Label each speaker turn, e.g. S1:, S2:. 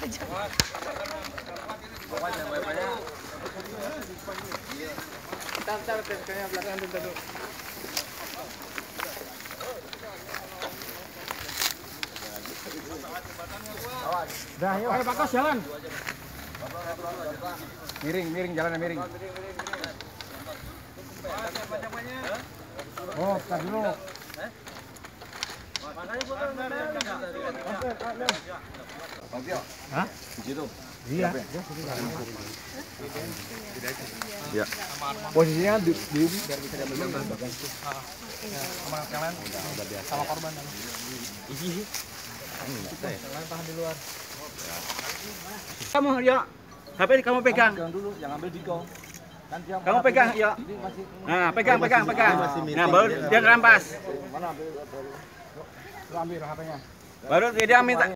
S1: Dah, ayo, ayo Pak jalan. Miring, miring, jalannya miring. Oh, tar dulu. Hah? Di situ. Iya.
S2: Ya.
S1: Posisinya di, di
S3: Kamu ya, HP kamu pegang.
S1: Jangan dulu, jangan ambil. Kan dia
S3: Kamu pegang, ya. Nah, pegang, pegang, pegang. Nah, baru dia rampas.
S1: mana ambil ambil HP-nya.
S3: Baru dia minta.